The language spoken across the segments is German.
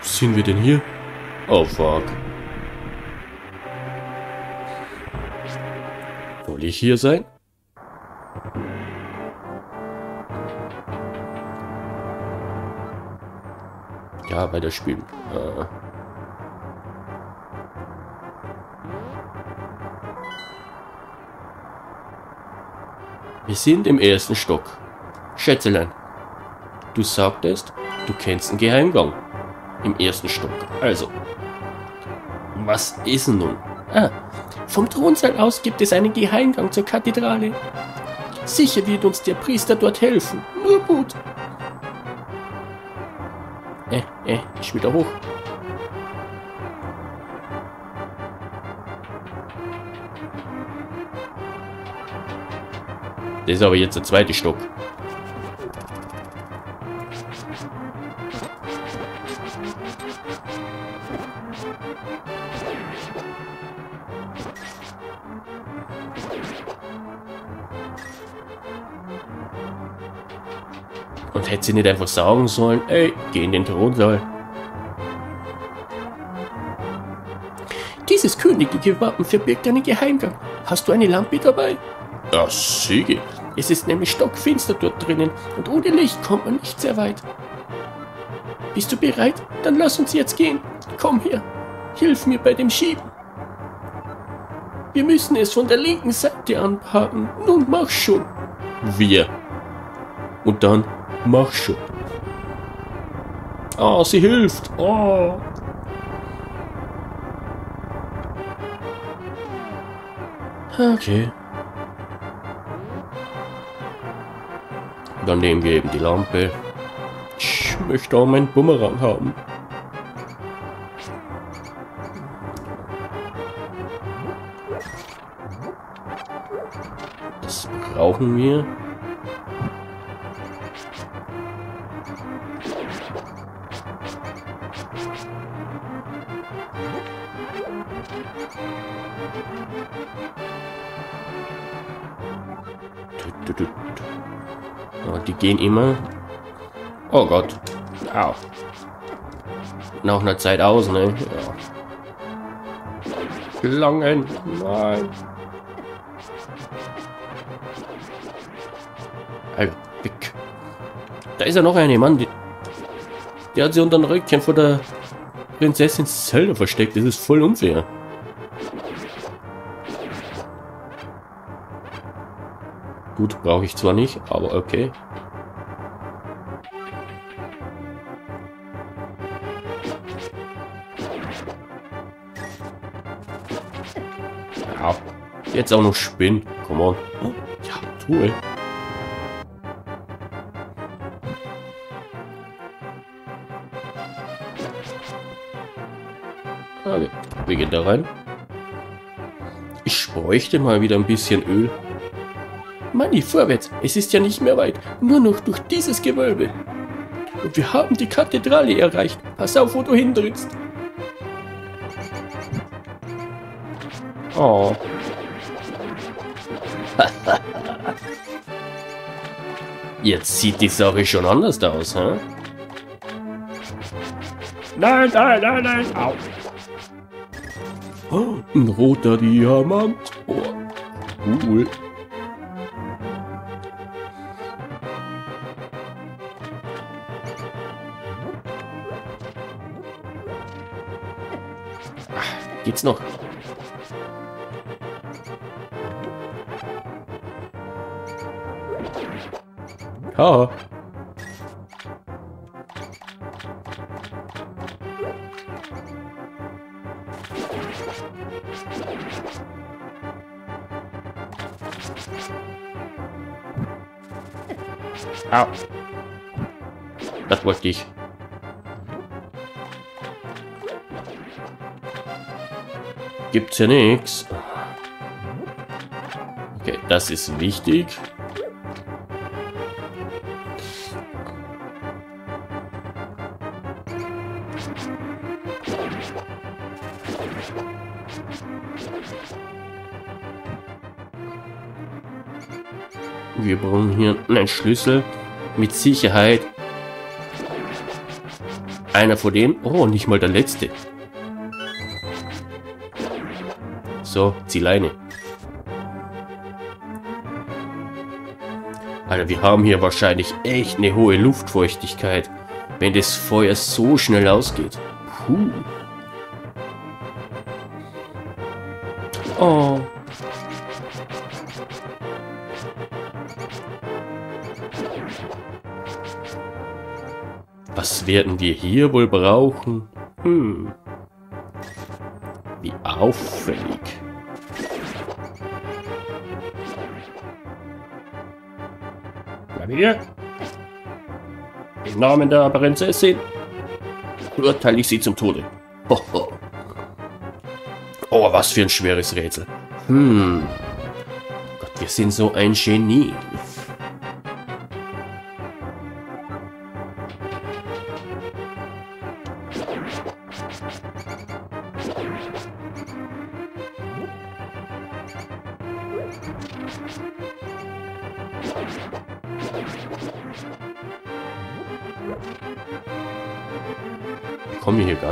Sind wir denn hier? Oh fuck. Soll ich hier sein? Ja, weiterspielen. Äh. Wir sind im ersten Stock. Schätzelein, du sagtest, du kennst einen Geheimgang. Im ersten Stock. Also, was ist nun? Ah, vom Thronsaal aus gibt es einen Geheimgang zur Kathedrale. Sicher wird uns der Priester dort helfen. Nur gut. Äh, äh, ich wieder hoch. Das ist aber jetzt der zweite Stock. Sie nicht einfach sagen sollen, ey, geh in den Thronsaal. Dieses königliche Wappen verbirgt einen Geheimgang. Hast du eine Lampe dabei? Ja, sicher. Es ist nämlich stockfinster dort drinnen und ohne Licht kommt man nicht sehr weit. Bist du bereit? Dann lass uns jetzt gehen. Komm her. Hilf mir bei dem Schieben. Wir müssen es von der linken Seite anpacken. Nun mach schon. Wir. Und dann mach schon. Ah, oh, sie hilft. Oh. Okay. Dann nehmen wir eben die Lampe. Ich möchte auch meinen Bumerang haben. Das brauchen wir. Die gehen immer. Oh Gott. Au. Nach einer Zeit aus, ne? Ja. Schlangen. Nein. Alter. Da ist ja noch eine, Mann. Die, die hat sie unter dem Rückchen vor der Prinzessin Zelda versteckt. Das ist voll unfair. Gut, brauche ich zwar nicht, aber okay. Ja, jetzt auch noch Spinn. Come on. Ja, Truhe. Okay, wir gehen da rein. Ich bräuchte mal wieder ein bisschen Öl. Manni, vorwärts, es ist ja nicht mehr weit, nur noch durch dieses Gewölbe. Und wir haben die Kathedrale erreicht. Pass auf, wo du hintrittst. Oh. Jetzt sieht die Sache schon anders aus, hä? Nein, nein, nein, nein. Au. Oh, ein roter Diamant. Oh, cool. Geht's noch? Ha. Au. Das wollte ich. Gibt's ja nichts. Okay, das ist wichtig. Wir brauchen hier einen Schlüssel mit Sicherheit. Einer von denen? Oh, nicht mal der letzte. So, zieh Leine. Alter, wir haben hier wahrscheinlich echt eine hohe Luftfeuchtigkeit, wenn das Feuer so schnell ausgeht. Puh. Oh. Was werden wir hier wohl brauchen? Hm. Wie auffällig. Wieder? Im Namen der Prinzessin urteile ich sie zum Tode. Oh, was für ein schweres Rätsel. Hm. Gott, wir sind so ein Genie.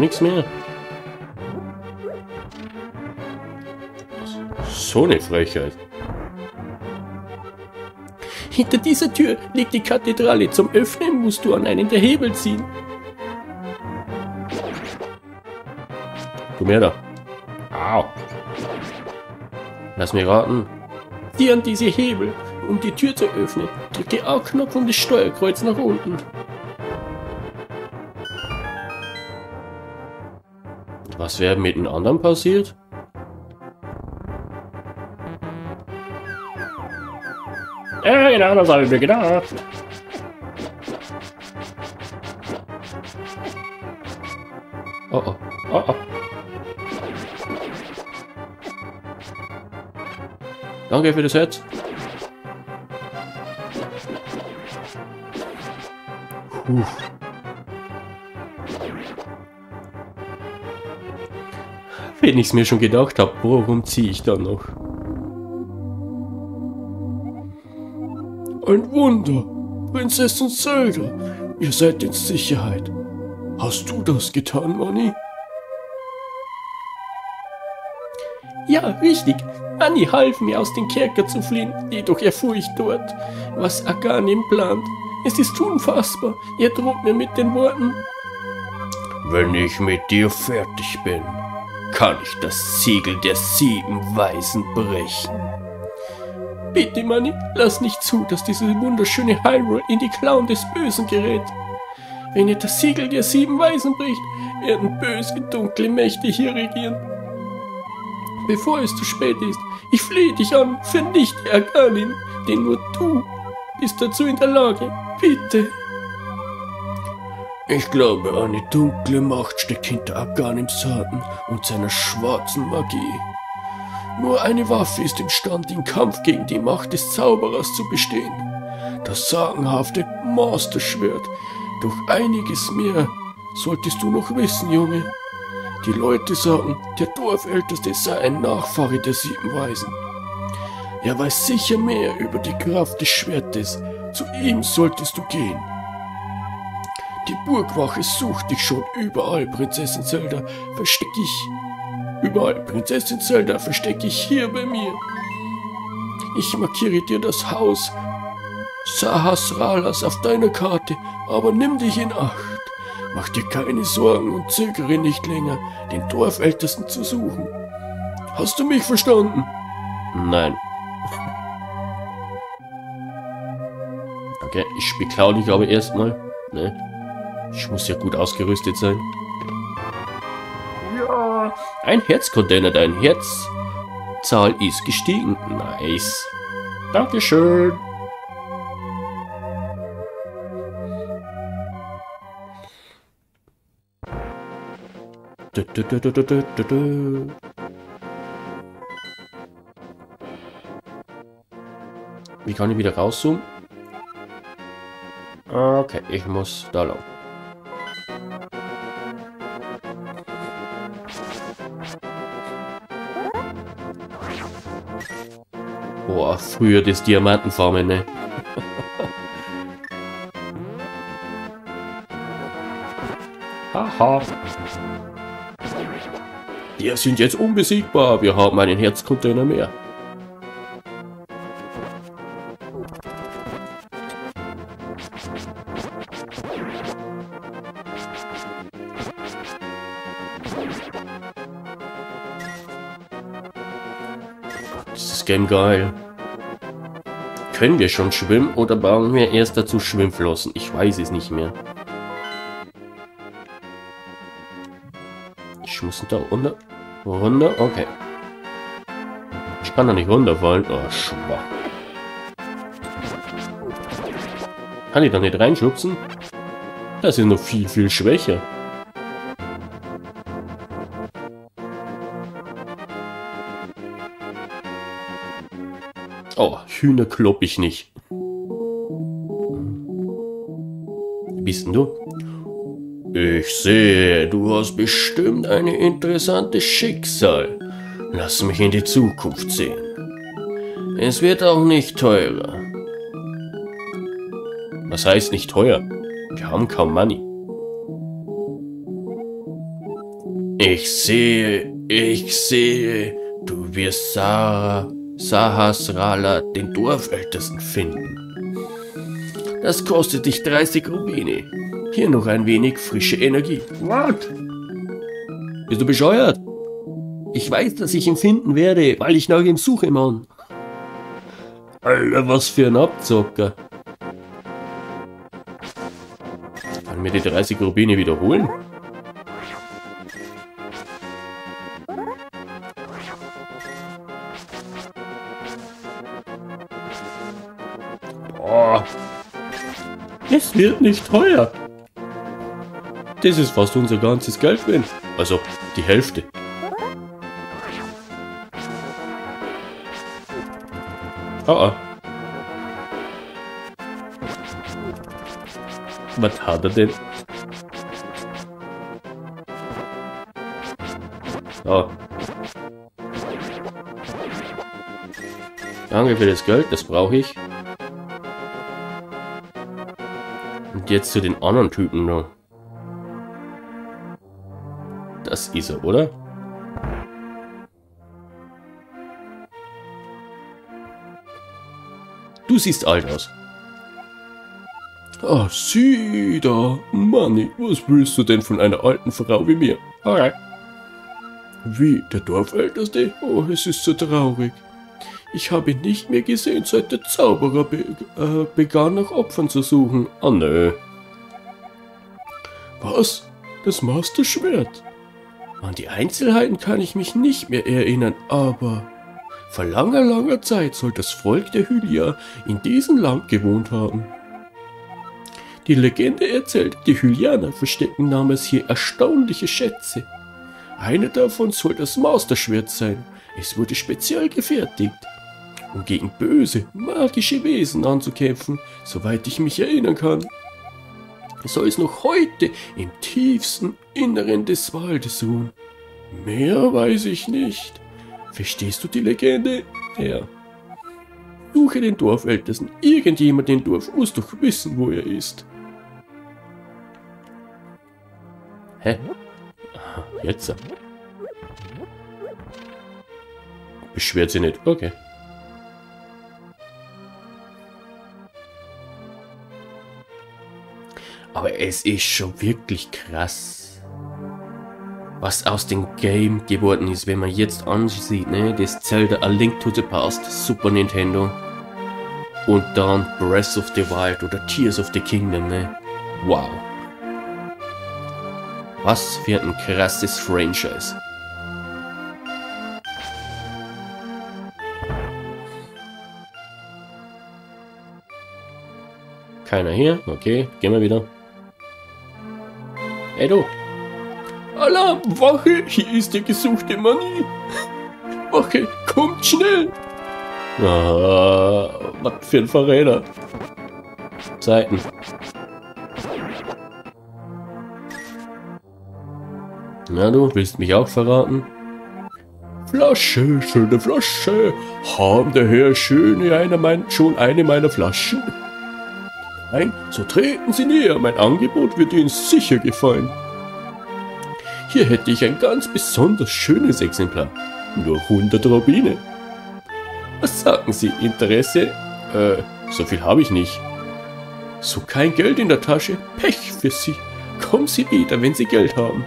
Nichts mehr? So eine Frechheit. Hinter dieser Tür liegt die Kathedrale. Zum Öffnen musst du an einen der Hebel ziehen. Komm her da. Au. Lass mich raten. Zieh an diese Hebel, um die Tür zu öffnen. Drücke A-Knopf und das Steuerkreuz nach unten. Was wäre mit den anderen passiert? Ja, genau, das habe ich mir gedacht. Oh oh, oh oh. Danke für das Herz. Puh. Wenn ich es mir schon gedacht habe, warum ziehe ich dann noch? Ein Wunder, Prinzessin Zelda, ihr seid in Sicherheit. Hast du das getan, Manni? Ja, richtig. Anni half mir aus dem Kerker zu fliehen, jedoch erfuhr ich dort, was Aganim plant. Es ist unfassbar. Er droht mir mit den Worten, wenn ich mit dir fertig bin, kann ich das Siegel der sieben Weisen brechen. Bitte, Manni, lass nicht zu, dass dieses wunderschöne Hyrule in die Klauen des Bösen gerät. Wenn ihr das Siegel der sieben Weisen bricht, werden böse, dunkle Mächte hier regieren. Bevor es zu spät ist, ich flehe dich an, vernichte Aganim, denn nur du bist dazu in der Lage. Bitte. Ich glaube, eine dunkle Macht steckt hinter Aganims Taten und seiner schwarzen Magie. Nur eine Waffe ist imstande, den Kampf gegen die Macht des Zauberers zu bestehen. Das sagenhafte Masterschwert. Doch einiges mehr solltest du noch wissen, Junge. Die Leute sagen, der Dorfälteste sei ein Nachfahre der sieben Weisen. Er weiß sicher mehr über die Kraft des Schwertes. Zu ihm solltest du gehen. Die Burgwache sucht dich schon überall, Prinzessin Zelda. Versteck dich. Überall, Prinzessin Zelda, versteck dich hier bei mir. Ich markiere dir das Haus Sahasralas auf deiner Karte, aber nimm dich in Acht. Mach dir keine Sorgen und zögere nicht länger, den Dorfältesten zu suchen. Hast du mich verstanden? Nein. Okay, ich beklaue dich aber erstmal. Ne? Ich muss ja gut ausgerüstet sein. Ja, ein Herzcontainer, dein Herzzahl ist gestiegen. Nice. Dankeschön. Du, du, du. Wie kann ich wieder rauszoomen? Okay, ich muss da lang. Boah, früher das Diamantenfarmen, ne? Haha. Wir sind jetzt unbesiegbar. Wir haben einen Herzcontainer mehr. Game geil. Können wir schon schwimmen oder brauchen wir erst dazu Schwimmflossen? Ich weiß es nicht mehr. Ich muss da runter. Runter? Okay. Ich kann da nicht runterfallen. Oh, schwach. Kann ich da nicht reinschubsen? Das ist noch viel, viel schwächer. Oh, Hühner klopp ich nicht. Wie bist denn du? Ich sehe, du hast bestimmt ein interessantes Schicksal. Lass mich in die Zukunft sehen. Es wird auch nicht teurer. Was heißt nicht teuer? Wir haben kaum Money. Ich sehe, ich sehe, du wirst Sarah Sahasrala, den Dorfältesten, finden. Das kostet dich 30 Rubine. Hier noch ein wenig frische Energie. What? Bist du bescheuert? Ich weiß, dass ich ihn finden werde, weil ich nach ihm suche, Mann. Alter, was für ein Abzocker. Kann mir die 30 Rubine wiederholen? Wird nicht teuer. Das ist fast unser ganzes Geld wert. Also die Hälfte. Oh oh. Was hat er denn? Oh. Danke für das Geld, das brauche ich. Jetzt zu den anderen Typen noch. Das ist er, oder? Du siehst alt aus. Ah, sieh da, Manni, was willst du denn von einer alten Frau wie mir? Okay. Wie, der Dorfälteste? Oh, es ist so traurig. Ich habe ihn nicht mehr gesehen, seit der Zauberer be äh, begann, nach Opfern zu suchen. Oh nö. Was? Das Masterschwert? An die Einzelheiten kann ich mich nicht mehr erinnern, aber vor langer, langer Zeit soll das Volk der Hylia in diesem Land gewohnt haben. Die Legende erzählt, die Hylianer verstecken damals hier erstaunliche Schätze. Eine davon soll das Masterschwert sein. Es wurde speziell gefertigt, um gegen böse, magische Wesen anzukämpfen, soweit ich mich erinnern kann. Soll es noch heute im tiefsten Inneren des Waldes ruhen. Mehr weiß ich nicht. Verstehst du die Legende? Ja. Suche den Dorfältesten. Irgendjemand im Dorf muss doch wissen, wo er ist. Hä? Jetzt. Beschwert sie nicht. Okay. Aber es ist schon wirklich krass, was aus dem Game geworden ist, wenn man jetzt ansieht, ne, das Zelda A Link to the Past, Super Nintendo und dann Breath of the Wild oder Tears of the Kingdom, ne, wow. Was für ein krasses Franchise. Keiner hier, okay, gehen wir wieder. Hey. Alarm, Wache, hier ist der gesuchte Mani. Wache, kommt schnell. Ah, was für ein Verräter. Seiten. Na du, willst mich auch verraten? Flasche, schöne Flasche. Haben der Herr Schöne eine mein, schon eine meiner Flaschen? Nein, so treten Sie näher, mein Angebot wird Ihnen sicher gefallen. Hier hätte ich ein ganz besonders schönes Exemplar. Nur 100 Rubine. Was sagen Sie, Interesse? Äh, so viel habe ich nicht. So kein Geld in der Tasche? Pech für Sie. Kommen Sie wieder, wenn Sie Geld haben.